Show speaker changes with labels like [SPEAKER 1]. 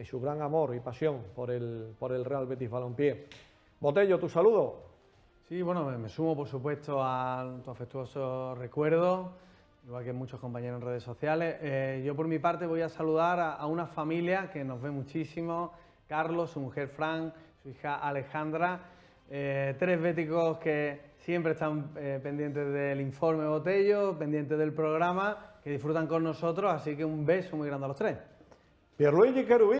[SPEAKER 1] y su gran amor y pasión por el, por el Real Betis Balompié. Botello, tu saludo.
[SPEAKER 2] Sí, bueno, me, sumo por supuesto a tu afectuoso recuerdo, igual que muchos compañeros en redes sociales. Eh, yo por mi parte voy a saludar a, una familia que nos ve muchísimo, Carlos, su mujer Fran, su hija Alejandra, eh, tres béticos que siempre están eh, pendientes del informe Botello, pendientes del programa, que disfrutan con nosotros, así que un beso muy grande a los tres.
[SPEAKER 1] Pierluigi Cherubini.